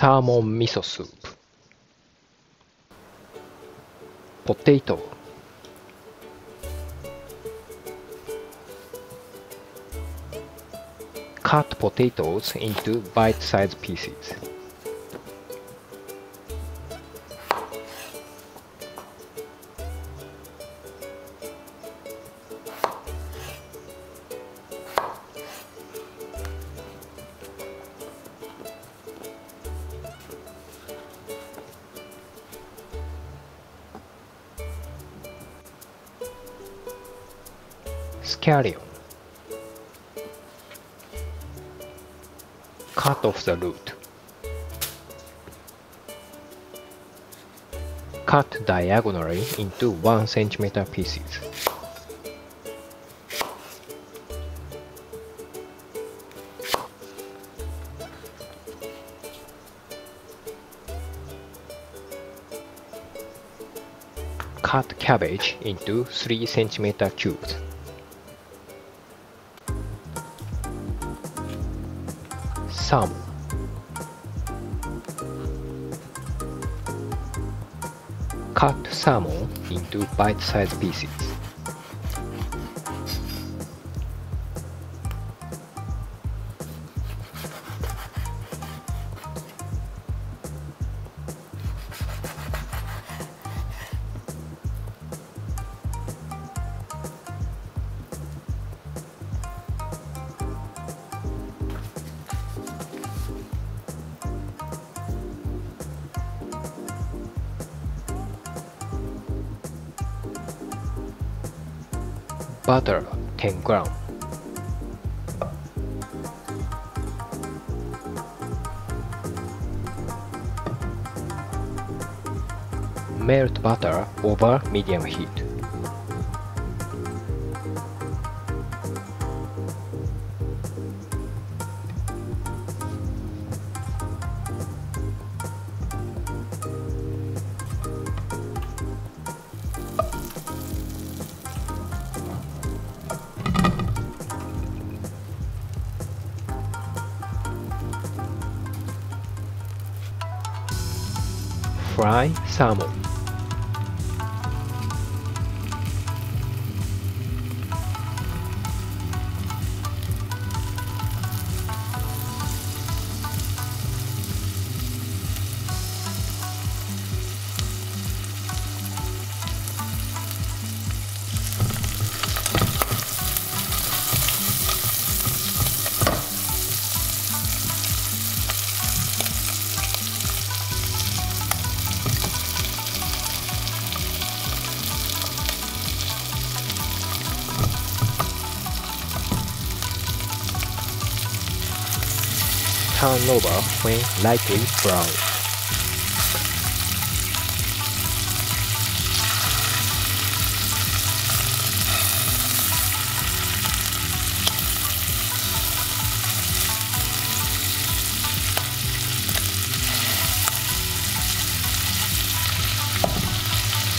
サーモン味噌スープポテトカットポテト into bite-sized pieces Scallion. Cut off the root. Cut diagonally into 1 cm pieces. Cut cabbage into 3 cm cubes. Salmon. Cut salmon into bite-sized pieces. Butter 10 gram. Melt butter over medium heat. Fry salmon. Turn over when lightly brown.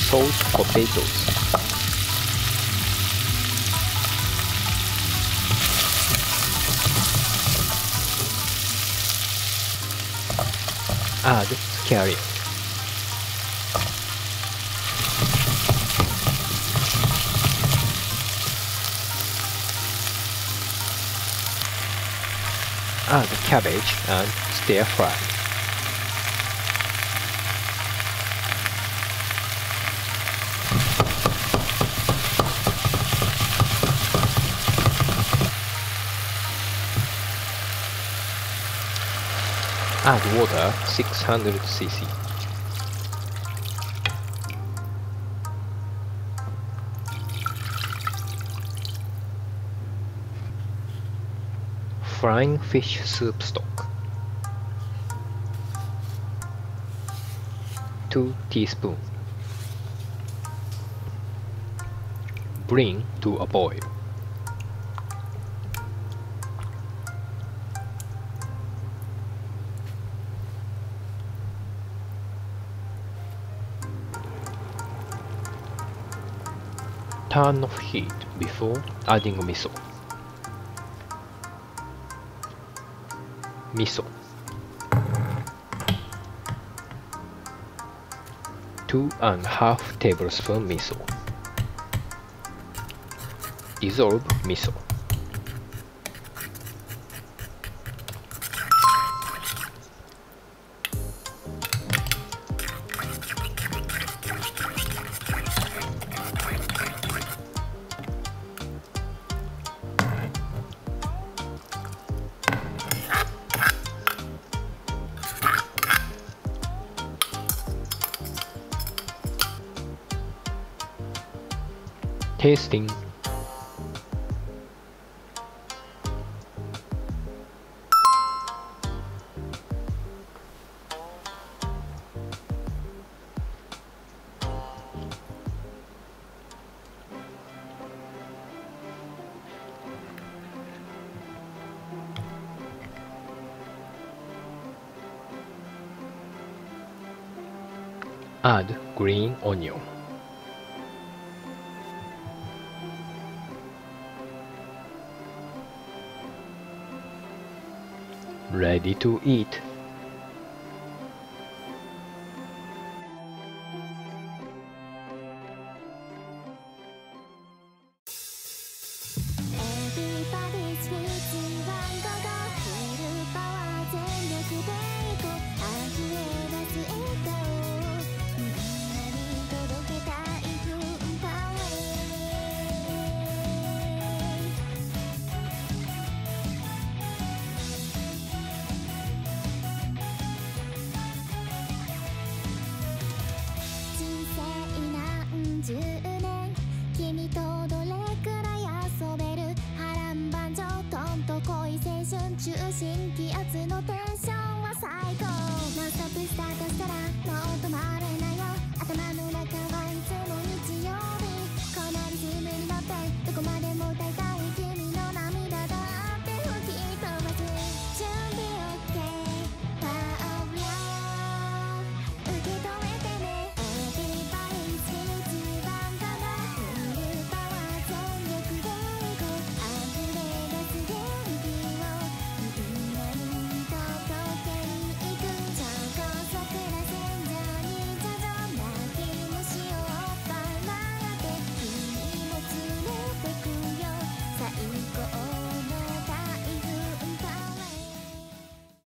Salt potatoes. Add scallion. Add cabbage and stir fry. Add water 600 cc. Frying fish soup stock. 2 teaspoon. Bring to a boil. ton of heat before adding miso. Miso. 2 and half tablespoon miso. Dissolve miso. Tasting Add green onion. Ready to eat. 这些